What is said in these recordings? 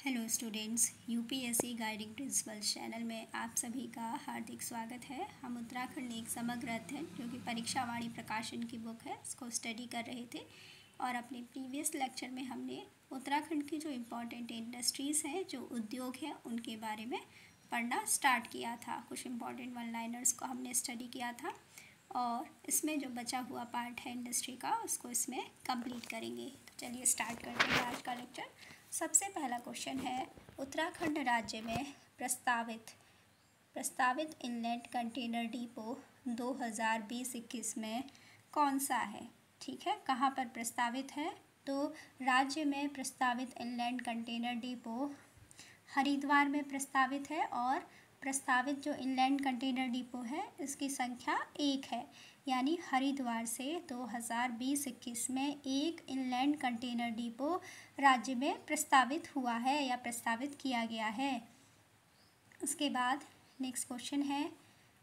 Hello students UPSC guiding principle channel में आप सभी का हार्दिक स्वागत है। हम उत्तराखंड एक समग्र अध्ययन जो कि परीक्षा वाणी प्रकाशन की बुक है, इसको स्टडी कर रहे थे। और अपने प्रीवियस लेक्चर में हमने उत्तराखंड की जो इम्पोर्टेंट इंडस्ट्रीज़ हैं, जो उद्योग हैं, उनके बारे में पढ़ना स्टार्ट किया था। कुछ इंपॉर्टेंट वन लाइनर्स को हमने स्टडी किया था और इसमें जो बचा हुआ पार्ट है इंडस्ट्री का, उसको इसमें कंप्लीट करेंगे। तो चलिए स्टार्ट करते हैं आज का लेक्चर सबसे पहला क्वेश्चन है, उत्तराखंड राज्य में प्रस्तावित प्रस्तावित इनलैंड कंटेनर डिपो 2020-21 में कौन सा है? ठीक है, कहाँ पर प्रस्तावित है? तो राज्य में प्रस्तावित इनलैंड कंटेनर डिपो हरिद्वार में प्रस्तावित है और प्रस्तावित जो इनलैंड कंटेनर डिपो है, इसकी संख्या एक है, यानी हरिद्वार से 2020-21 में एक इनलैंड कंटेनर डिपो राज्य में प्रस्तावित हुआ है या प्रस्तावित किया गया है। उसके बाद नेक्स्ट क्वेश्चन है,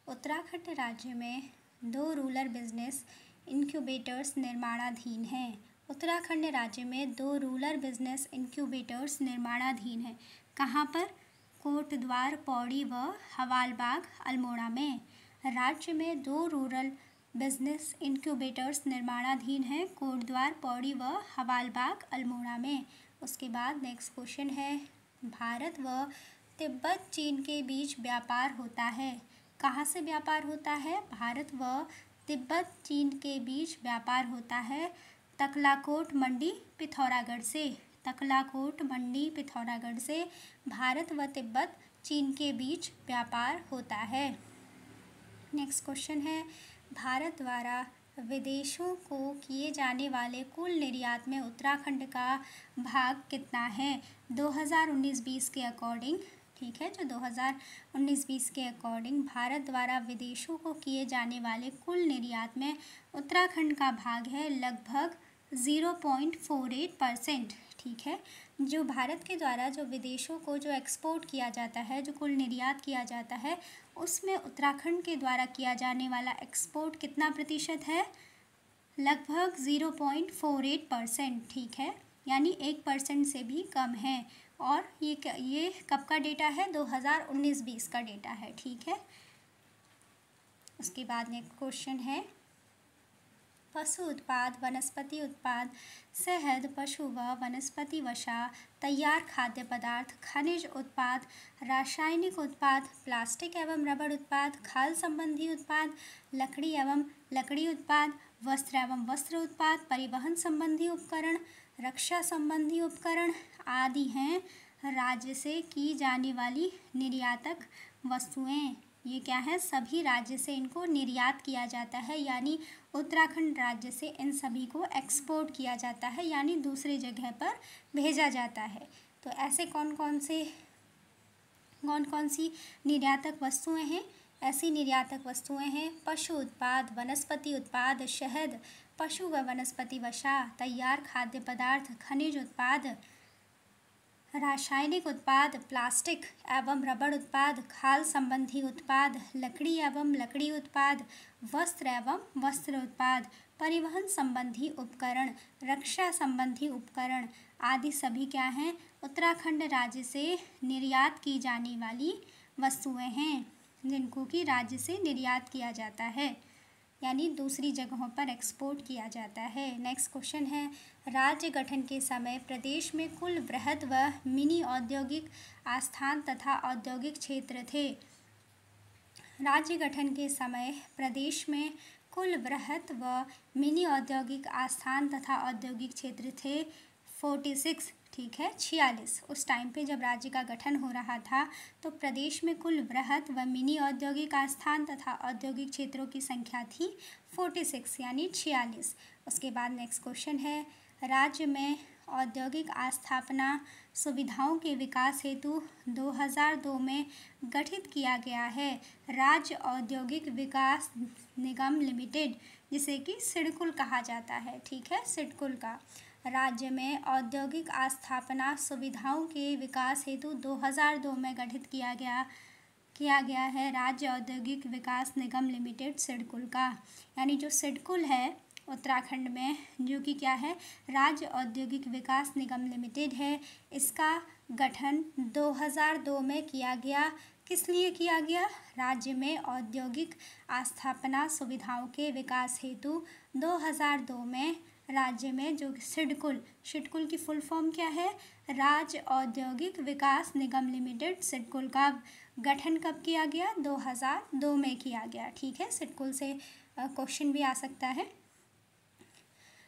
उत्तराखंड राज्य में दो रूरल बिज़नेस इंक्यूबेटर्स निर्माणाधीन हैं। उत्तराखंड राज्य में दो रूरल बिज़नेस इंक्यूबेटर्स निर्माणाधीन हैं। कहाँ पर? कोटद्वार, पौड़ी व हवालबाग, अल्मोड़ा में। राज्य में दो रूरल बिज़नेस इंक्यूबेटर्स निर्माणाधीन हैं, कोटद्वार, पौड़ी व हवालबाग, अल्मोड़ा में। उसके बाद नेक्स्ट क्वेश्चन है, भारत व तिब्बत, चीन के बीच व्यापार होता है। कहाँ से व्यापार होता है? भारत व तिब्बत, चीन के बीच व्यापार होता है, तकलाकोट मंडी, पिथौरागढ़ से। तकलाकोट, मंडी, पिथौरागढ़ से भारत व तिब्बत, चीन के बीच व्यापार होता है। नेक्स्ट क्वेश्चन है, भारत द्वारा विदेशों को किए जाने वाले कुल निर्यात में उत्तराखंड का भाग कितना है? 2019-20 के अकॉर्डिंग ठीक है, जो 2019-20 के अकॉर्डिंग भारत द्वारा विदेशों को किए जाने वाले कुल निर्यात में उत्तराखंड का भाग है लगभग zero point four eight percent ठीक है। जो भारत के द्वारा जो विदेशों को जो एक्सपोर्ट किया जाता है, जो कुल निर्यात किया जाता है, उसमें उत्तराखंड के द्वारा किया जाने वाला एक्सपोर्ट कितना प्रतिशत है? लगभग zero point four eight percent ठीक है। यानी एक परसेंट से भी कम है। और ये ये कब का डेटा है? दो हज़ार उन्नीस बीस का डेटा है, ठीक है। उसके बाद नेक्स्ट क्वेश्चन है। पशु उत्पाद, वनस्पति उत्पाद, शहद, पशु व वनस्पति वसा, तैयार खाद्य पदार्थ, खनिज उत्पाद, रासायनिक उत्पाद, प्लास्टिक एवं रबड़ उत्पाद, खाल संबंधी उत्पाद, लकड़ी एवं लकड़ी उत्पाद, वस्त्र एवं वस्त्र उत्पाद, परिवहन संबंधी उपकरण, रक्षा संबंधी उपकरण आदि हैं। राज्य से की जाने वाली निर्यातक वस्तुएँ, ये क्या है? सभी राज्य से इनको निर्यात किया जाता है, यानी उत्तराखंड राज्य से इन सभी को एक्सपोर्ट किया जाता है, यानी दूसरी जगह पर भेजा जाता है। तो ऐसे कौन कौन से कौन कौन सी निर्यातक वस्तुएँ हैं? ऐसी निर्यातक वस्तुएँ हैं, पशु उत्पाद, वनस्पति उत्पाद, शहद, पशु व वनस्पति वसा, तैयार खाद्य पदार्थ, खनिज उत्पाद रासायनिक उत्पाद, प्लास्टिक एवं रबड़ उत्पाद, खाल संबंधी उत्पाद, लकड़ी एवं लकड़ी उत्पाद, वस्त्र एवं वस्त्र उत्पाद, परिवहन संबंधी उपकरण, रक्षा संबंधी उपकरण आदि सभी क्या हैं? उत्तराखंड राज्य से निर्यात की जाने वाली वस्तुएँ हैं, जिनको कि राज्य से निर्यात किया जाता है। यानी दूसरी जगहों पर एक्सपोर्ट किया जाता है। नेक्स्ट क्वेश्चन है, राज्य गठन के समय प्रदेश में कुल वृहद व मिनी औद्योगिक आस्थान तथा औद्योगिक क्षेत्र थे। राज्य गठन के समय प्रदेश में कुल वृहद व मिनी औद्योगिक आस्थान तथा औद्योगिक क्षेत्र थे। फोर्टी सिक्स ठीक है? छियालीस। उस टाइम पे जब राज्य का गठन हो रहा था तो प्रदेश में कुल वृहद व मिनी औद्योगिक आस्थान तथा औद्योगिक क्षेत्रों की संख्या थी फोर्टी सिक्स यानी छियालीस। उसके बाद नेक्स्ट क्वेश्चन है, राज्य में औद्योगिक आस्थापना सुविधाओं के विकास हेतु 2002 में गठित किया गया है, राज्य औद्योगिक विकास निगम लिमिटेड, जिसे कि सिडकुल कहा जाता है। ठीक है? सिडकुल का। राज्य में औद्योगिक आस्थापना सुविधाओं के विकास हेतु 2002 में गठित किया गया किया गया है राज्य औद्योगिक विकास निगम लिमिटेड, सिडकुल का। यानी जो सिडकुल है उत्तराखंड में, जो कि क्या है? राज्य औद्योगिक विकास निगम लिमिटेड है। इसका गठन 2002 में किया गया। किस लिए किया गया? राज्य में औद्योगिक आस्थापना सुविधाओं के विकास हेतु 2002 में राज्य में जो सिडकुल सिडकुल की फुल फॉर्म क्या है? राज्य औद्योगिक विकास निगम लिमिटेड सिडकुल का गठन कब किया गया? 2002 में किया गया। ठीक है, सिडकुल से क्वेश्चन भी आ सकता है।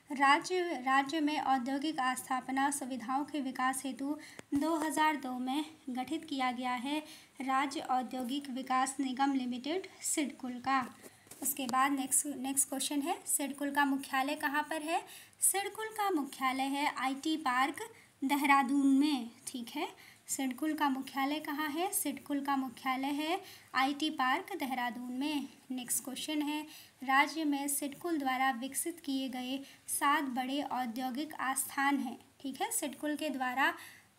राज्य राज्य में औद्योगिक आस्थापना सुविधाओं के विकास हेतु 2002 में गठित किया गया है राज्य औद्योगिक विकास निगम लिमिटेड सिडकुल का। उसके बाद नेक्स्ट नेक्स्ट क्वेश्चन है, सिडकुल का मुख्यालय कहाँ पर है? सिडकुल का मुख्यालय है आईटी पार्क देहरादून में, ठीक है? सिडकुल का मुख्यालय कहाँ है? सिडकुल का मुख्यालय है आईटी पार्क देहरादून में। नेक्स्ट क्वेश्चन है, राज्य में सिडकुल द्वारा विकसित किए गए सात बड़े औद्योगिक आस्थान हैं, ठीक है? सिडकुल के द्वारा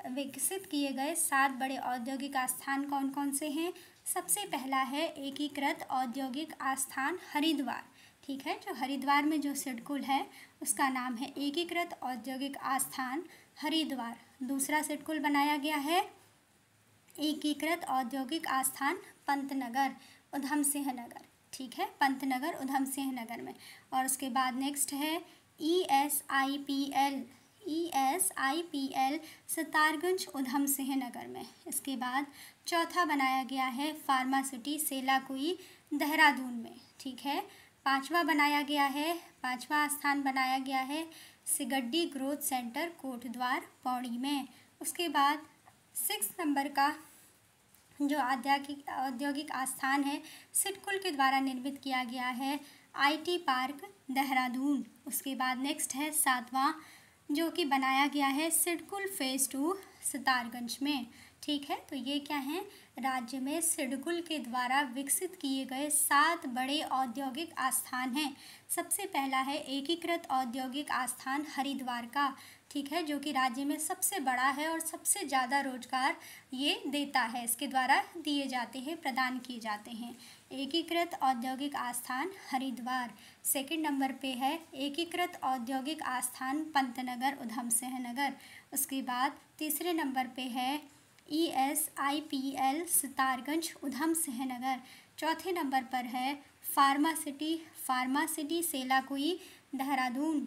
विकसित किए गए सात बड़े औद्योगिक आस्थान कौन कौन से हैं? सबसे पहला है एकीकृत औद्योगिक आस्थान हरिद्वार, ठीक है? जो हरिद्वार में जो सिडकुल है, उसका नाम है एकीकृत औद्योगिक आस्थान हरिद्वार। दूसरा सिडकुल बनाया गया है एकीकृत औद्योगिक आस्थान पंतनगर उधम सिंह नगर ठीक है? पंतनगर उधम सिंह नगर में। और उसके बाद नेक्स्ट है E S I P L E S I P L Sitarganj Udham Singh Nagar में। इसके बाद चौथा बनाया गया है फार्मासिटी सेलाकुई, देहरादून में। ठीक है? पांचवा बनाया गया है, पांचवा स्थान बनाया गया है सिगड्डी ग्रोथ सेंटर कोटद्वार, पौड़ी में। उसके बाद सिक्स नंबर का जो औद्योगिक औद्योगिक आस्थान है, सिटकुल के द्वारा निर्मित किया गया है आईटी पार्क, देहरादून। उसके बाद नेक्स्ट है सातवां जो कि बनाया गया है सिडकुल फ़ेज़ टू सितारगंज में। ठीक है? तो ये क्या है? राज्य में सिडकुल के द्वारा विकसित किए गए सात बड़े औद्योगिक आस्थान हैं। सबसे पहला है एकीकृत औद्योगिक आस्थान हरिद्वार का, ठीक है? जो कि राज्य में सबसे बड़ा है और सबसे ज़्यादा रोज़गार ये देता है। इसके द्वारा दिए जाते हैं, प्रदान किए जाते हैं। एकीकृत औद्योगिक आस्थान हरिद्वार। सेकंड नंबर पे है एकीकृत औद्योगिक आस्थान पंतनगर उधम सिंह नगर उसके बाद तीसरे नंबर पे है E S I P L Sitarganj, Udham Singh Nagar चौथे नंबर पर है pharma city pharma city Selaqui, Dehradun.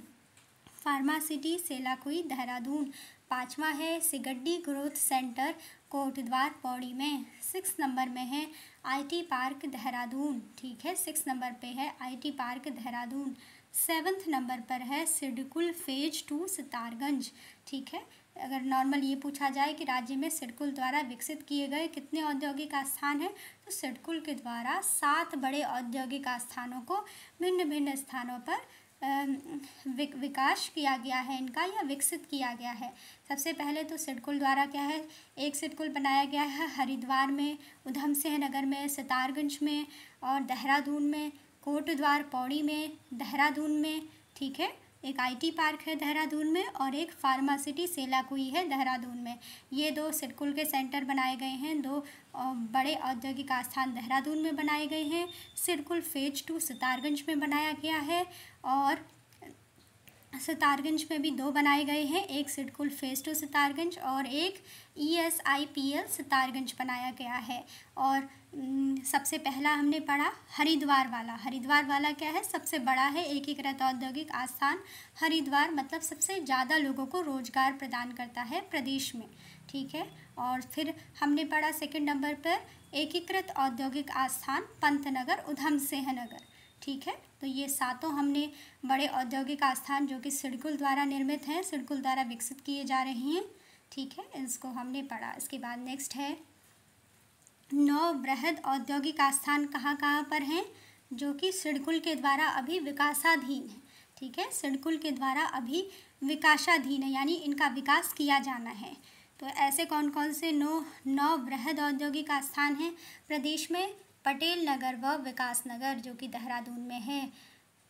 Pharma city Selaqui, Dehradun. पाँचवा है सिगड्डी ग्रोथ सेंटर, कोटद्वार, पौड़ी में। सिक्स नंबर में है आईटी पार्क, देहरादून। ठीक है, सिक्स नंबर पे है IT park, Dehradun. Seventh number पर है सिडकुल फ़ेज़ टू सितारगंज ठीक है? अगर नॉर्मल ये पूछा जाए कि राज्य में सिडकुल द्वारा विकसित किए गए कितने औद्योगिक आस्थान हैं तो सिडकुल के द्वारा सात बड़े औद्योगिक आस्थानों को भिन्न भिन्न स्थानों पर विक, विकास किया गया है इनका या विकसित किया गया है। सबसे पहले तो सिडकुल द्वारा क्या है? एक सिडकुल बनाया गया है हरिद्वार में उधम सिंह नगर में सितारगंज में और देहरादून में। कोटद्वार पौड़ी में, देहरादून में, ठीक है? एक आईटी पार्क है देहरादून में और एक फार्मासिटी सेलाकुई है देहरादून में। ये दो सिरकुल के सेंटर बनाए गए हैं। दो बड़े औद्योगिक आस्थान देहरादून में बनाए गए हैं। सिरकुल फ़ेज़ टू सितारगंज में बनाया गया है और सितारगंज में भी दो बनाए गए हैं। एक सिडकुल फ़ेज़ टू सितारगंज और एक E S I P L Sitarganj बनाया गया है। और सबसे पहला हमने पढ़ा हरिद्वार वाला। हरिद्वार वाला क्या है? सबसे बड़ा है एकीकृत औद्योगिक आस्थान हरिद्वार मतलब सबसे ज़्यादा लोगों को रोज़गार प्रदान करता है प्रदेश में, ठीक है? और फिर हमने पढ़ा सेकंड नंबर पर एकीकृत औद्योगिक आस्थान पंतनगर, उधम सिंह नगर ठीक है? तो ये सातों हमने बड़े औद्योगिक आस्थान जो कि सिडकुल द्वारा निर्मित हैं, सिडकुल द्वारा विकसित किए जा रहे हैं, ठीक है? इसको हमने पढ़ा। इसके बाद नेक्स्ट है नौ बृहद औद्योगिक आस्थान कहाँ कहाँ पर हैं? जो कि सिडकुल के द्वारा अभी विकासाधीन है। ठीक है? सिडकुल के द्वारा अभी विकासाधीन है, यानी इनका विकास किया जाना है। तो ऐसे कौन कौन से नौ नौ बृहद औद्योगिक आस्थान हैं? प्रदेश में पटेल नगर व विकास नगर, जो कि देहरादून में है।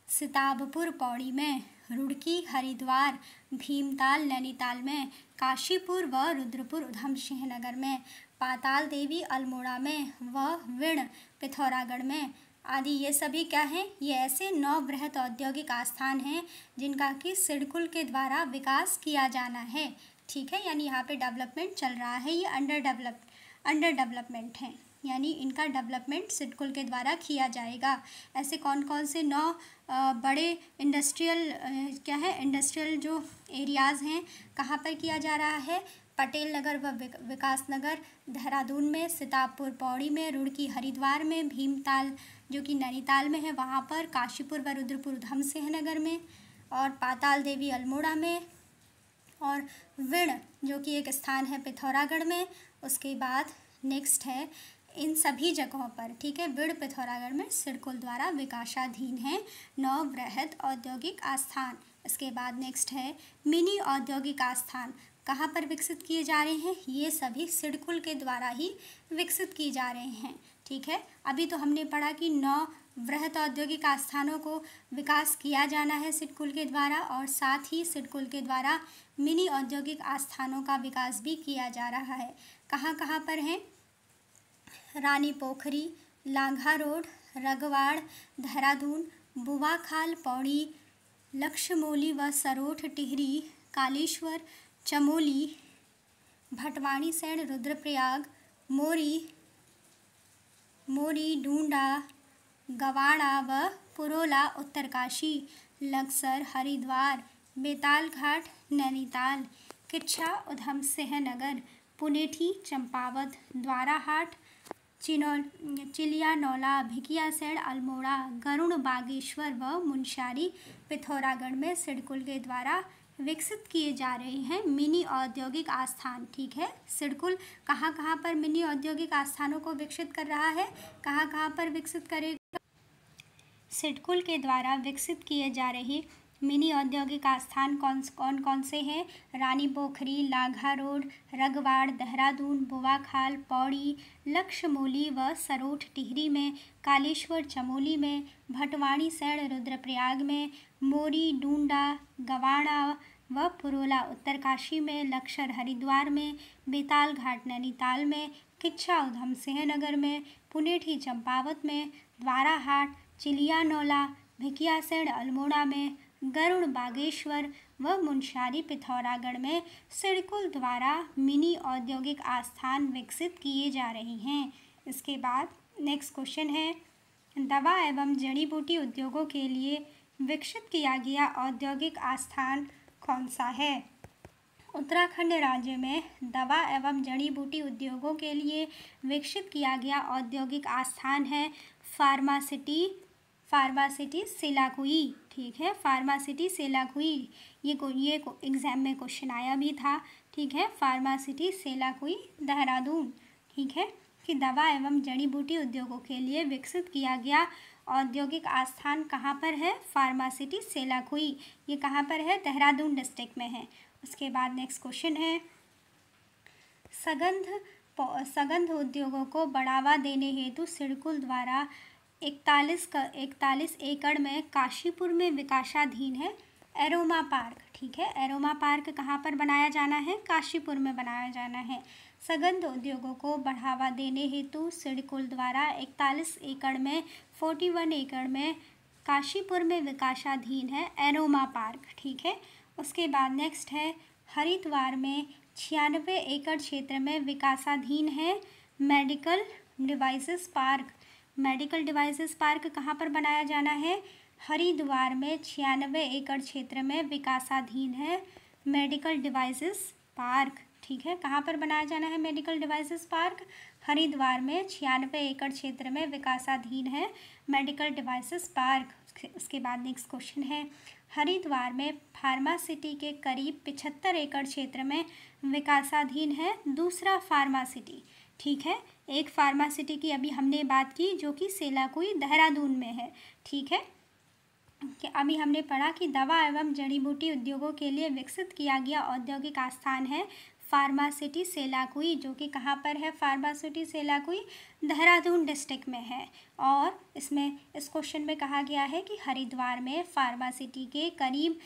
सिताबपुर पौड़ी में, रुड़की हरिद्वार, भीमताल नैनीताल में, काशीपुर व रुद्रपुर उधम सिंह नगर में। पाताल देवी, अल्मोड़ा में व विण, पिथौरागढ़ में आदि, ये सभी क्या हैं? ये ऐसे नौ बृहत औद्योगिक आस्थान हैं, जिनका कि सिडकुल के द्वारा विकास किया जाना है। ठीक है, यानी यहाँ पे डेवलपमेंट चल रहा है, ये अंडर डेवलप, अंडर डेवलपमेंट है, यानी इनका डेवलपमेंट सिडकुल के द्वारा किया जाएगा। ऐसे कौन कौन से नौ बड़े इंडस्ट्रियल क्या है? इंडस्ट्रियल जो एरियाज़ हैं, कहाँ पर किया जा रहा है? पटेल नगर व विकास नगर, देहरादून में सीतापुर पौड़ी में, रुड़की हरिद्वार में, भीमताल, जो कि नैनीताल में है, वहाँ पर काशीपुर व रुद्रपुर धमसिंह नगर में, और पाताल देवी अल्मोड़ा में, और विण, जो कि एक स्थान है पिथौरागढ़ में, उसके बाद नेक्स्ट है, इन सभी जगहों पर, ठीक है? विड़ पिथौरागढ़ में सिडकुल द्वारा विकासाधीन है नौ बृहद औद्योगिक आस्थान, इसके बाद नेक्स्ट है, मिनी औद्योगिक आस्थान कहाँ पर विकसित किए जा रहे हैं? ये सभी सिडकुल के द्वारा ही विकसित किए जा रहे हैं, ठीक है? अभी तो हमने पढ़ा कि नौ वृहत औद्योगिक आस्थानों को विकास किया जाना है सिडकुल के द्वारा और साथ ही सिडकुल के द्वारा मिनी औद्योगिक आस्थानों का विकास भी किया जा रहा है। कहाँ कहाँ पर हैं? रानी पोखरी, लांघा रोड, रगवाड़, देहरादून, बुवाखाल, पौड़ी लक्ष्मोली व सरोठ टिहरी, कालेश्वर चमोली, भटवाणी सैन रुद्रप्रयाग, मोरी मोरी डूंडा गवाड़ा व पुरोला उत्तरकाशी लक्सर हरिद्वार बेताल घाट नैनीताल, किच्छा, उधम सिंह नगर पुनेठी, चंपावत, द्वाराहाट, चिनौल, चिलियानौला भिकियासैड़ अल्मोड़ा, गरुण बागेश्वर व मुंशारी पिथौरागढ़ में सिडकुल के द्वारा विकसित किए जा रहे हैं मिनी औद्योगिक आस्थान, ठीक है? सिडकुल कहाँ कहाँ पर मिनी औद्योगिक आस्थानों को विकसित कर रहा है? कहाँ कहाँ पर विकसित करेगा? सिडकुल के द्वारा विकसित किए जा रहे मिनी औद्योगिक आस्थान कौन कौन कौन से हैं? रानी पोखरी, लाघा रोड, रगवाड़, देहरादून, बुवाखाल, पौड़ी, लक्ष्मोली व सरोठ टिहरी में, कालेश्वर चमोली में, भटवाणी सैण रुद्रप्रयाग में, मोरी, डूंडा, गवाड़ा व पुरोला उत्तरकाशी में, लक्षर हरिद्वार में, बेताल घाट नैनीताल में, किच्छा उधम सिंह नगर में, पुनेठी चंपावत में, द्वाराहाट, चिलियानौला भिकियासैड़ अल्मोड़ा में गरुड़ बागेश्वर व मुंशारी पिथौरागढ़ में सिडकुल द्वारा मिनी औद्योगिक आस्थान विकसित किए जा रहे हैं। इसके बाद नेक्स्ट क्वेश्चन है। दवा एवं जड़ी बूटी उद्योगों के लिए विकसित किया गया औद्योगिक आस्थान कौन सा है? उत्तराखंड राज्य में दवा एवं जड़ी बूटी उद्योगों के लिए विकसित किया गया औद्योगिक आस्थान है फार्मासिटी फार्मासिटी सिलाकुई ठीक है? फार्मासिटी सेलाकुई ये को ये को एग्ज़ाम में क्वेश्चन आया भी था, ठीक है? फार्मासिटी सेलाकुई देहरादून, ठीक है? कि दवा एवं जड़ी बूटी उद्योगों के लिए विकसित किया गया। औद्योगिक आस्थान कहाँ पर है? फार्मासिटी सेलाकुई ये कहाँ पर है? देहरादून डिस्ट्रिक्ट में है। उसके बाद नेक्स्ट क्वेश्चन है। सगंध सगंध उद्योगों को बढ़ावा देने हेतु सिडकुल द्वारा इकतालीस का, इकतालीस एकड़ में काशीपुर में विकासाधीन है एरोमा पार्क, ठीक है? एरोमा पार्क कहाँ पर बनाया जाना है? काशीपुर में बनाया जाना है। सगंध उद्योगों को बढ़ावा देने हेतु सिडकुल द्वारा इकतालीस एकड़ में, फोर्टी वन एकड़ में काशीपुर में विकासाधीन है एरोमा पार्क, ठीक है? उसके बाद नेक्स्ट है हरिद्वार में छियानवे एकड़ क्षेत्र में विकासाधीन है medical devices park. Medical devices park कहाँ पर बनाया जाना है? हरिद्वार में, छियानवे एकड़ क्षेत्र में विकासाधीन है मेडिकल डिवाइसेस पार्क। ठीक है, कहाँ पर बनाया जाना है मेडिकल डिवाइसेस पार्क? हरिद्वार में, छियानवे एकड़ क्षेत्र में विकासाधीन है मेडिकल डिवाइसेस पार्क। उसके बाद नेक्स्ट क्वेश्चन है। हरिद्वार में फार्मासिटी के करीब पिछहत्तर एकड़ क्षेत्र में विकासाधीन है, दूसरा फार्मासिटी। ठीक है एक फार्मासिटी की अभी हमने बात की जो कि सेलाकुई देहरादून में है, ठीक है? कि अभी हमने पढ़ा कि दवा एवं जड़ी बूटी उद्योगों के लिए विकसित किया गया औद्योगिक आस्थान है फार्मासिटी सेलाकुई, जो कि कहाँ पर है? फार्मासिटी सेलाकुई देहरादून डिस्ट्रिक्ट में है। और इसमें इस क्वेश्चन में कहा गया है कि हरिद्वार में फार्मासिटी के करीब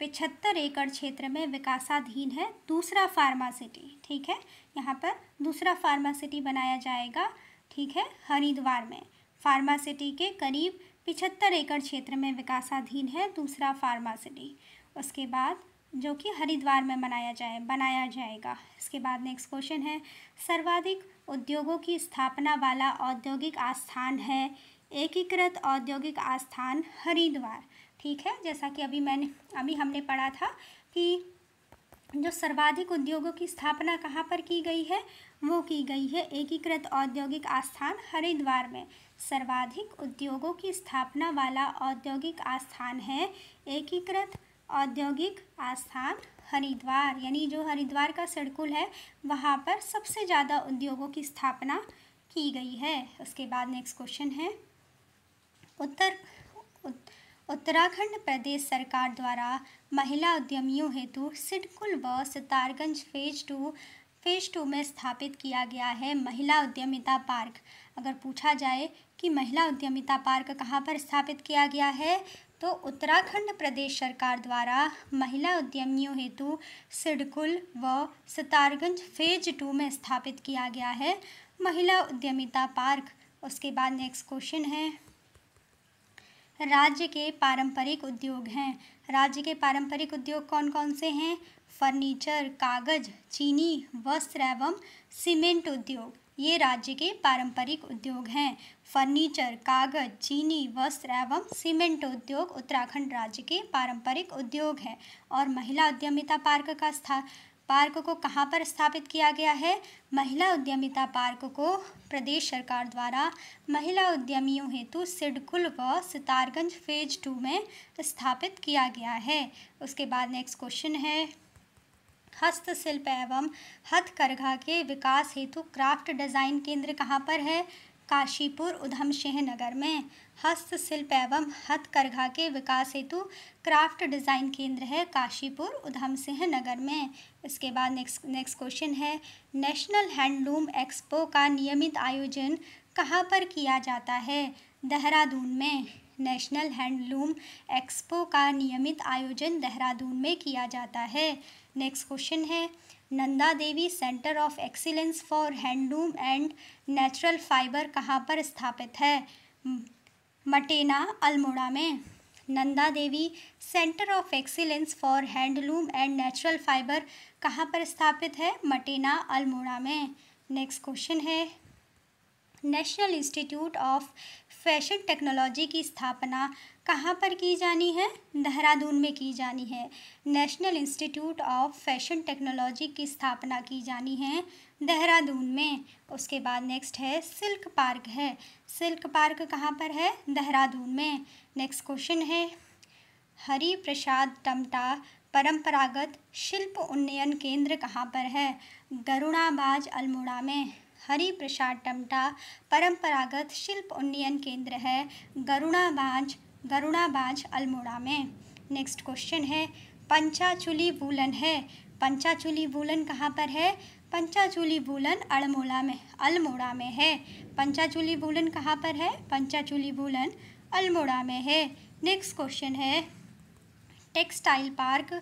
पिछहत्तर एकड़ क्षेत्र में विकासाधीन है दूसरा फार्मा सिटी ठीक है? यहाँ पर दूसरा फार्मासिटी बनाया जाएगा, ठीक है? हरिद्वार में। फार्मा सिटी के करीब पिछहत्तर एकड़ क्षेत्र में विकासाधीन है दूसरा फार्मा सिटी उसके बाद जो कि हरिद्वार में बनाया जाए, बनाया जाएगा। इसके बाद नेक्स्ट क्वेश्चन है, सर्वाधिक उद्योगों की स्थापना वाला औद्योगिक आस्थान है, एकीकृत औद्योगिक आस्थान हरिद्वार। ठीक है? जैसा कि अभी मैंने, अभी हमने पढ़ा था कि जो सर्वाधिक उद्योगों की स्थापना कहाँ पर की गई है? वो की गई है एकीकृत औद्योगिक आस्थान हरिद्वार में। सर्वाधिक उद्योगों की स्थापना वाला औद्योगिक आस्थान है एकीकृत औद्योगिक आस्थान हरिद्वार। यानी जो हरिद्वार का सड़कुल है, वहाँ पर सबसे ज़्यादा उद्योगों की स्थापना की गई है। उसके बाद नेक्स्ट क्वेश्चन है। उत्तर उत्तराखंड प्रदेश सरकार द्वारा महिला उद्यमियों हेतु सिडकुल व Sitarganj phase two phase two में स्थापित किया गया है महिला उद्यमिता पार्क। अगर पूछा जाए कि महिला उद्यमिता पार्क कहाँ पर स्थापित किया गया है तो उत्तराखंड प्रदेश सरकार द्वारा महिला उद्यमियों हेतु सिडकुल व सितारगंज फ़ेज़ टू में स्थापित किया गया है महिला उद्यमिता पार्क। उसके बाद नेक्स्ट क्वेश्चन है। राज्य के पारंपरिक उद्योग हैं। राज्य के पारंपरिक उद्योग कौन कौन से हैं? फर्नीचर, कागज़, चीनी, वस्त्र एवं सीमेंट उद्योग। ये राज्य के पारंपरिक उद्योग हैं। फर्नीचर, कागज़, चीनी, वस्त्र एवं सीमेंट उद्योग उत्तराखंड राज्य के पारंपरिक उद्योग हैं और महिला उद्यमिता पार्क का स्था पार्क को कहाँ पर स्थापित किया गया है? महिला उद्यमिता पार्क को प्रदेश सरकार द्वारा महिला उद्यमियों हेतु सिडकुल व सितारगंज फ़ेज़ टू में स्थापित किया गया है। उसके बाद नेक्स्ट क्वेश्चन है, हस्तशिल्प एवं हथकरघा के विकास हेतु क्राफ्ट डिज़ाइन केंद्र कहाँ पर है? काशीपुर उधम सिंह नगर में हस्तशिल्प एवं हथकरघा के विकास हेतु क्राफ्ट डिज़ाइन केंद्र है काशीपुर उधम सिंह नगर में। इसके बाद नेक्स्ट नेक्स्ट क्वेश्चन है नेशनल हैंडलूम एक्सपो का नियमित आयोजन कहाँ पर किया जाता है? देहरादून में। नेशनल हैंडलूम एक्सपो का नियमित आयोजन देहरादून में किया जाता है। नेक्स्ट क्वेश्चन है Nanda Devi centre of excellence for handloom and natural fibre कहाँ पर स्थापित है? मटेना, अल्मोड़ा में। Nanda Devi centre of excellence for handloom and natural fibre कहाँ पर स्थापित है? मटेना, अल्मोड़ा में। नेक्स्ट क्वेश्चन है। National institute of fashion technology की स्थापना कहाँ पर की जानी है? देहरादून में की जानी है। National institute of fashion technology की स्थापना की जानी है देहरादून में। उसके बाद नेक्स्ट है, सिल्क पार्क है। सिल्क पार्क कहाँ पर है? देहरादून में। नेक्स्ट क्वेश्चन है हरि प्रसाद टमटा परंपरागत शिल्प उन्नयन केंद्र कहाँ पर है? गरुणाबाज अल्मोड़ा में। हरि प्रसाद टमटा परंपरागत शिल्प उन्नयन केंद्र है। गरुणाबाज गरुणाबाज अल्मोड़ा में। नेक्स्ट क्वेश्चन है, पंचाचुली वूलन है। पंचाचुली वूलन कहाँ पर है? पंचाचुली वूलन अड़मोड़ा में, अल्मोड़ा में है। पंचाचुली वूलन कहाँ पर है? पंचाचुली वूलन अल्मोड़ा में है। नेक्स्ट क्वेश्चन है, टेक्सटाइल पार्क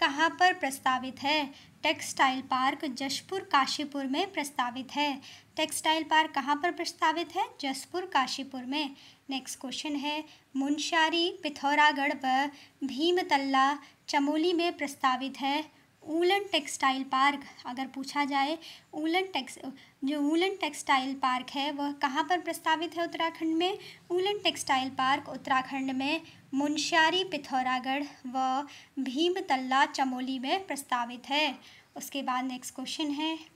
कहाँ पर प्रस्तावित है? टेक्सटाइल पार्क जशपुर काशीपुर में प्रस्तावित है। टेक्सटाइल पार्क कहाँ पर प्रस्तावित है? जसपुर, काशीपुर में। नेक्स्ट क्वेश्चन है, मुनशारी, पिथौरागढ़ व भीमतल्ला चमोली में प्रस्तावित है ऊलन टेक्सटाइल पार्क। अगर पूछा जाए, ऊलन टेक्स, जो ऊलन टेक्सटाइल पार्क है, वह कहाँ पर प्रस्तावित है उत्तराखंड में? ऊलन टेक्सटाइल पार्क उत्तराखंड में मुनस्यारी पिथौरागढ़ व भीमतल्ला चमोली में प्रस्तावित है। उसके बाद नेक्स्ट क्वेश्चन है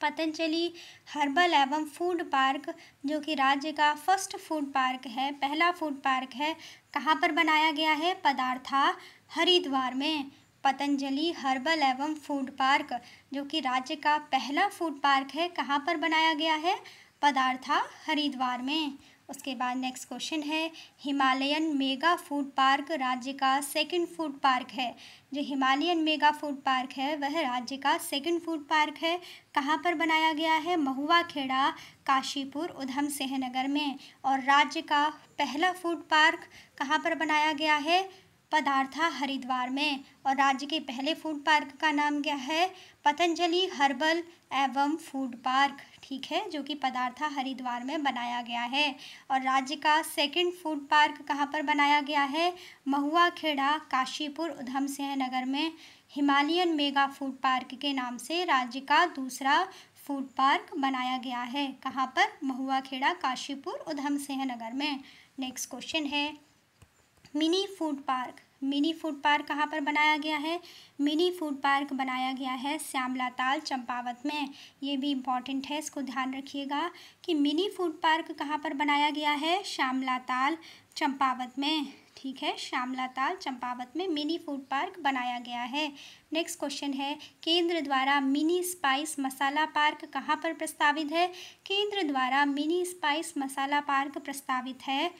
पतंजलि हर्बल एवं फ़ूड पार्क, जो कि राज्य का फ़र्स्ट फ़ूड पार्क है, पहला फ़ूड पार्क है, कहाँ पर बनाया गया है? पदार्था हरिद्वार में। पतंजलि हर्बल एवं फ़ूड पार्क, जो कि राज्य का पहला फ़ूड पार्क है, कहाँ पर बनाया गया है? पदार्था हरिद्वार में। उसके बाद नेक्स्ट क्वेश्चन है, हिमालयन मेगा फ़ूड पार्क राज्य का सेकंड फ़ूड पार्क है। जो हिमालयन मेगा फ़ूड पार्क है, वह राज्य का सेकंड फ़ूड पार्क है। कहाँ पर बनाया गया है? महुआ खेड़ा काशीपुर, उधम सिंह नगर में। और राज्य का पहला फ़ूड पार्क कहाँ पर बनाया गया है? पदार्था हरिद्वार में और राज्य के पहले फ़ूड पार्क का नाम क्या है? पतंजलि हर्बल एवं फ़ूड पार्क ठीक है? जो कि पदार्था हरिद्वार में बनाया गया है। और राज्य का सेकंड फ़ूड पार्क कहाँ पर बनाया गया है? महुआ खेड़ा काशीपुर उधम सिंह नगर में। हिमालयन मेगा फ़ूड पार्क के नाम से राज्य का दूसरा फ़ूड पार्क बनाया गया है। कहाँ पर? महुआ खेड़ा काशीपुर उधम सिंह नगर में। नेक्स्ट क्वेश्चन है। Mini food park mini food park कहाँ पर बनाया गया है? मिनी फ़ूड पार्क बनाया गया है श्यामला ताल चंपावत में। ये भी इंपॉर्टेंट है, इसको ध्यान रखिएगा कि मिनी फ़ूड पार्क कहाँ पर बनाया गया है? श्यामला ताल चंपावत में। ठीक है, श्यामला ताल चंपावत में मिनी फ़ूड पार्क बनाया गया है। नेक्स्ट क्वेश्चन है, केंद्र द्वारा मिनी स्पाइस मसाला पार्क कहाँ पर प्रस्तावित है? केंद्र द्वारा मिनी स्पाइस मसाला पार्क प्रस्तावित है।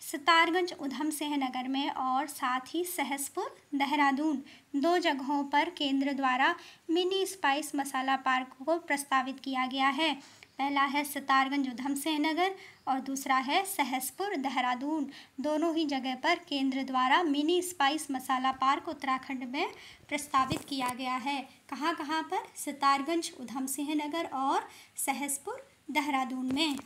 सितारगंज, उधम सिंह नगर में और साथ ही सहसपुर, देहरादून, दो जगहों पर केंद्र द्वारा मिनी स्पाइस मसाला पार्क को प्रस्तावित किया गया है। पहला है सितारगंज, उधम सिंह नगर और दूसरा है सहसपुर, देहरादून। दोनों ही जगह पर केंद्र द्वारा mini spice masala park Uttarakhand में प्रस्तावित किया गया है। कहाँ कहाँ पर? सितारगंज, उधम सिंह नगर और सहसपुर, देहरादून में।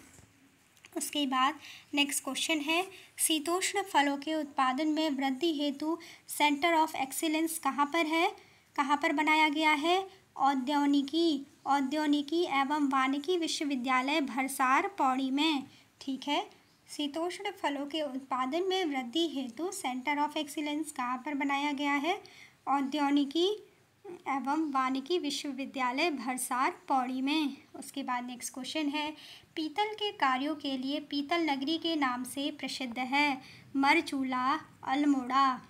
उसके बाद नेक्स्ट क्वेश्चन है। शीतोष्ण फलों के उत्पादन में वृद्धि हेतु सेंटर ऑफ़ एक्सीलेंस कहाँ पर है? कहाँ पर बनाया गया है? औद्योगिकी औद्योगिकी एवं वानिकी विश्वविद्यालय भरसार, पौड़ी में। ठीक है? शीतोष्ण फलों के उत्पादन में वृद्धि हेतु सेंटर ऑफ़ एक्सीलेंस कहाँ पर बनाया गया है? औद्योनिकी एवं वानिकी विश्वविद्यालय भरसार, पौड़ी में। उसके बाद नेक्स्ट क्वेश्चन है, पीतल के कार्यों के लिए पीतल नगरी के नाम से प्रसिद्ध है, मरचूला, अल्मोड़ा।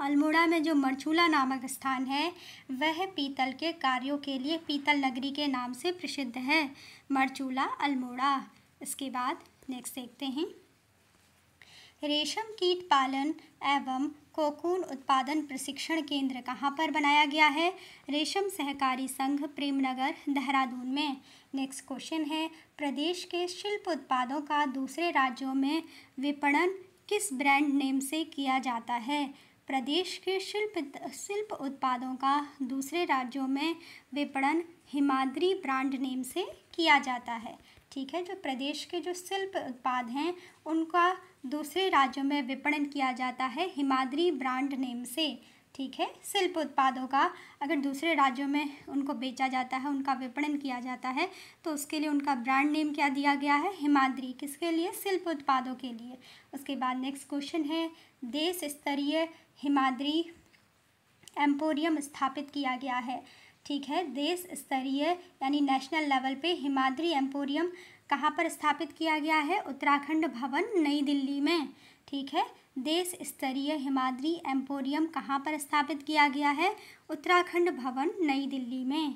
अल्मोड़ा में जो मरचूला नामक स्थान है, वह पीतल के कार्यों के लिए पीतल नगरी के नाम से प्रसिद्ध है, मरचूला, अल्मोड़ा। इसके बाद नेक्स्ट देखते हैं। रेशम कीट पालन एवं कोकून उत्पादन प्रशिक्षण केंद्र कहाँ पर बनाया गया है? रेशम सहकारी संघ प्रेमनगर, देहरादून में। नेक्स्ट क्वेश्चन है, प्रदेश के शिल्प उत्पादों का दूसरे राज्यों में विपणन किस ब्रांड नेम से किया जाता है? प्रदेश के शिल्प शिल्प उत्पादों का दूसरे राज्यों में विपणन हिमाद्री ब्रांड नेम से किया जाता है। ठीक है, जो प्रदेश के जो शिल्प उत्पाद हैं, उनका दूसरे राज्यों में विपणन किया जाता है हिमाद्री ब्रांड नेम से, ठीक है? शिल्प उत्पादों का अगर दूसरे राज्यों में उनको बेचा जाता है, उनका विपणन किया जाता है तो उसके लिए उनका ब्रांड नेम क्या दिया गया है? हिमाद्री। किसके लिए? शिल्प उत्पादों के लिए। उसके बाद नेक्स्ट क्वेश्चन है, देश स्तरीय हिमाद्री एम्पोरियम स्थापित किया गया है, ठीक है? देश स्तरीय, यानी नेशनल लेवल पे हिमाद्री एम्पोरियम कहाँ पर स्थापित किया गया है? उत्तराखंड भवन, नई दिल्ली में। ठीक है? देश स्तरीय हिमाद्री एम्पोरियम कहाँ पर स्थापित किया गया है? उत्तराखंड भवन, नई दिल्ली में।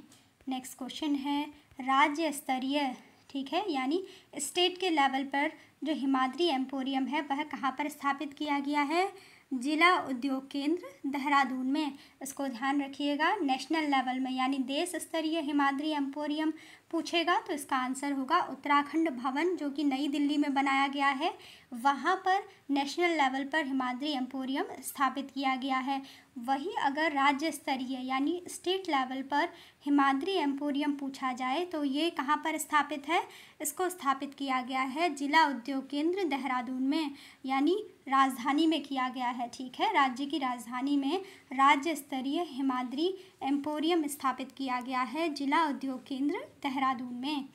नेक्स्ट क्वेश्चन है, राज्य स्तरीय, ठीक है? यानी स्टेट के लेवल पर जो हिमाद्री एम्पोरियम है, वह कहाँ पर स्थापित किया गया है? जिला उद्योग केंद्र देहरादून में। इसको ध्यान रखिएगा, नेशनल लेवल में, यानी देश स्तरीय हिमाद्री एम्पोरियम पूछेगा तो इसका आंसर होगा उत्तराखंड भवन, जो कि नई दिल्ली में बनाया गया है। वहाँ पर नेशनल लेवल पर हिमाद्री एम्पोरियम स्थापित किया गया है। वही अगर राज्य स्तरीय यानी स्टेट लेवल पर हिमाद्री एम्पोरियम पूछा जाए तो ये कहाँ पर स्थापित है? इसको स्थापित किया गया है जिला उद्योग केंद्र देहरादून में, यानी राजधानी में किया गया है, ठीक है? राज्य की राजधानी में राज्य स्तरीय हिमाद्री एम्पोरियम स्थापित किया गया है जिला उद्योग केंद्र देहरादून में।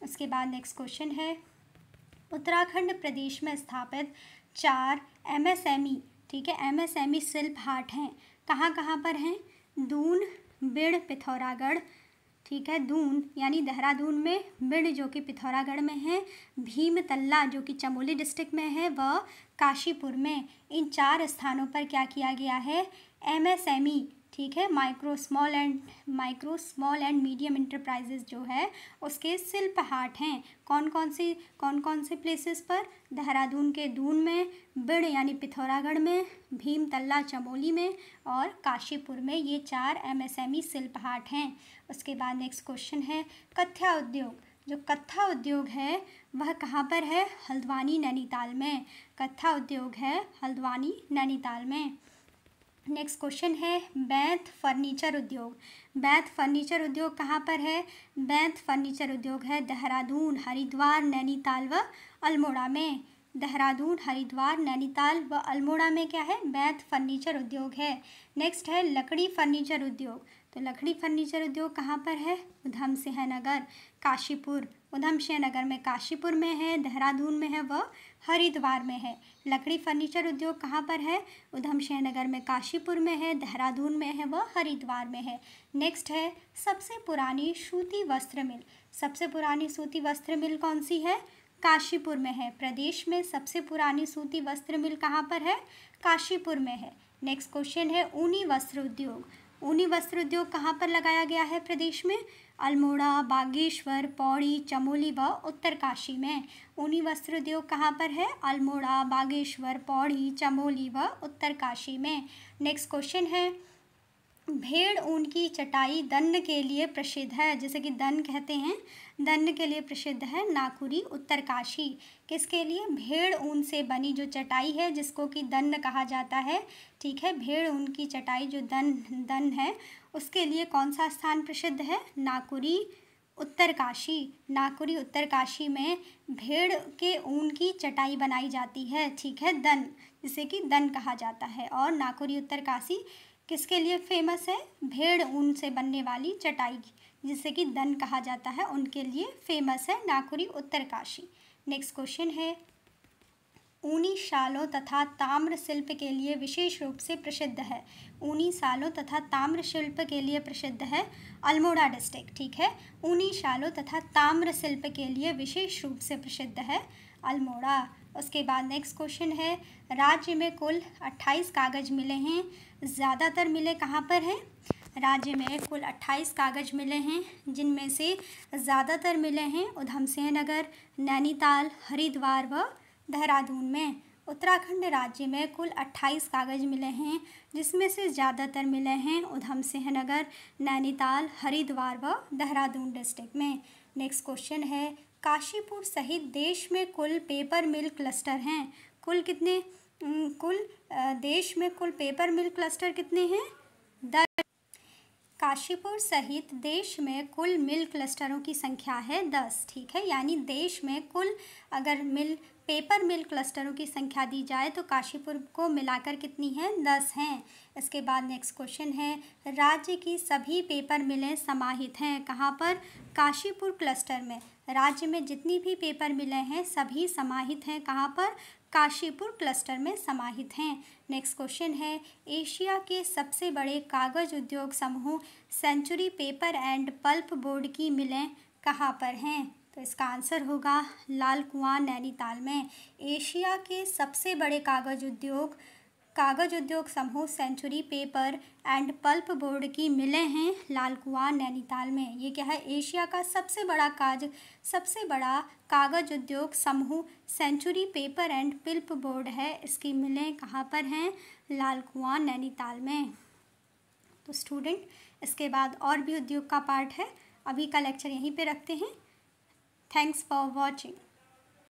उसके बाद नेक्स्ट क्वेश्चन है। उत्तराखंड प्रदेश में स्थापित चार एमएसएमई ठीक है? एम एस एम ई शिल्प हाट हैं। कहाँ कहाँ पर हैं? दून, बिड़, पिथौरागढ़। ठीक है? दून, यानी देहरादून में बिड़ जो कि पिथौरागढ़ में है, भीमतल्ला जो कि चमोली डिस्ट्रिक्ट में है, व काशीपुर में। इन चार स्थानों पर क्या किया गया है? एमएसएमई ठीक है? Micro small and micro small and medium enterprises जो है, उसके शिल्प हाट हैं। कौन कौन सी, कौन कौन से प्लेसेस पर? देहरादून के दून में, बिड़ यानी पिथौरागढ़ में भीमतल्ला चमोली में और काशीपुर में ये चार एमएसएमई शिल्प हाट हैं। उसके बाद नेक्स्ट क्वेश्चन है, कथ्या उद्योग। जो कत्था उद्योग है, वह कहाँ पर है? हल्द्वानी नैनीताल में। कत्था उद्योग है हल्द्वानी नैनीताल में। नेक्स्ट क्वेश्चन है बैंथ फर्नीचर उद्योग बैंथ फर्नीचर उद्योग कहाँ पर है? बैंथ फर्नीचर उद्योग है देहरादून, हरिद्वार, नैनीताल व अल्मोड़ा में. देहरादून, हरिद्वार, नैनीताल व अल्मोड़ा में क्या है? बैंथ फर्नीचर उद्योग है. नेक्स्ट है, लकड़ी फर्नीचर उद्योग तो लकड़ी फर्नीचर उद्योग कहाँ पर है? उधम सिंह नगर काशीपुर. उधम सिंह नगर में काशीपुर में है, देहरादून में है व हरिद्वार में है। लकड़ी फर्नीचर उद्योग कहाँ पर है? उधम नगर में, काशीपुर में है, देहरादून में है व हरिद्वार में है। नेक्स्ट है, सबसे पुरानी सूती वस्त्र मिल। सबसे पुरानी सूती वस्त्र मिल कौन सी है? काशीपुर में है। प्रदेश में सबसे पुरानी सूती वस्त्र मिल कहाँ पर है? काशीपुर में है। नेक्स्ट क्वेश्चन है, ऊनी वस्त्र उद्योग। ऊनी वस्त्र उद्योग कहाँ पर लगाया गया है प्रदेश में? अल्मोड़ा, बागेश्वर, पौड़ी, चमोली व उत्तरकाशी में। ऊनी वस्त्र उद्योग कहाँ पर है? अल्मोड़ा, बागेश्वर, पौड़ी, चमोली व उत्तरकाशी में। नेक्स्ट क्वेश्चन है। भेड़ ऊन की चटाई दन्न के लिए प्रसिद्ध है, जैसे कि दन्न कहते हैं। दन्न के लिए प्रसिद्ध है नाकुरी उत्तरकाशी। किसके लिए? भेड़ ऊन से बनी जो चटाई है, जिसको कि दन्न कहा जाता है। ठीक है, भेड़ ऊन की चटाई जो दन दन है उसके लिए कौन सा स्थान प्रसिद्ध है? नाकुरी उत्तरकाशी। नाकुरी उत्तरकाशी में भेड़ के ऊन की चटाई बनाई जाती है। ठीक है, दन, जिसे कि दन कहा जाता है। और नाकुरी उत्तरकाशी किसके लिए फ़ेमस है? भेड़ ऊन से बनने वाली चटाई जिसे कि दन कहा जाता है। उनके लिए फ़ेमस है नाकुरी उत्तरकाशी। नेक्स्ट क्वेश्चन है। ऊनी शालों तथा ताम्र शिल्प के लिए विशेष रूप से प्रसिद्ध है। ऊनी शालों तथा ताम्र शिल्प के लिए प्रसिद्ध है अल्मोड़ा डिस्ट्रिक्ट, ठीक है? ऊनी शालों तथा ताम्र शिल्प के लिए विशेष रूप से प्रसिद्ध है अल्मोड़ा। उसके बाद नेक्स्ट क्वेश्चन है, राज्य में कुल 28 कागज़ मिले हैं, ज़्यादातर मिले कहाँ पर हैं? राज्य में कुल 28 कागज़ मिले हैं, जिनमें से ज़्यादातर मिले हैं उधम नगर नैनीताल, हरिद्वार व देहरादून में। उत्तराखंड राज्य में कुल 28 कागज़ मिले हैं, जिसमें से ज़्यादातर मिले हैं उधम सिंह नगर नैनीताल, हरिद्वार व देहरादून डिस्ट्रिक्ट में। नेक्स्ट क्वेश्चन है, काशीपुर सहित देश में कुल पेपर मिल क्लस्टर हैं। कुल कितने कुल देश में कुल पेपर मिल क्लस्टर कितने हैं? दस काशीपुर सहित देश में कुल मिल क्लस्टरों की संख्या है दस, ठीक है? यानी देश में कुल अगर मिल, पेपर मिल क्लस्टरों की संख्या दी जाए तो काशीपुर को मिलाकर कितनी है? दस हैं। इसके बाद नेक्स्ट क्वेश्चन है, राज्य की सभी पेपर मिलें समाहित हैं कहाँ पर? काशीपुर क्लस्टर में। राज्य में जितनी भी पेपर मिलें हैं सभी समाहित हैं कहाँ पर? काशीपुर क्लस्टर में समाहित हैं। नेक्स्ट क्वेश्चन है, एशिया के सबसे बड़े कागज़ उद्योग समूह century paper and pulp board की मिलें कहाँ पर हैं? तो इसका आंसर होगा लाल कुआँ नैनीताल में। एशिया के सबसे बड़े कागज़ उद्योग कागज़ उद्योग समूह century paper and pulp board की मिलें हैं लाल कुआँ नैनीताल में। ये क्या है? एशिया का सबसे बड़ा काज, सबसे बड़ा कागज़ उद्योग समूह century paper and pulp board है। इसकी मिलें कहाँ पर हैं? लाल कुआँ नैनीताल में। तो स्टूडेंट, इसके बाद और भी उद्योग का पार्ट है। अभी का लेक्चर यहीं पे रखते हैं। Thanks for watching.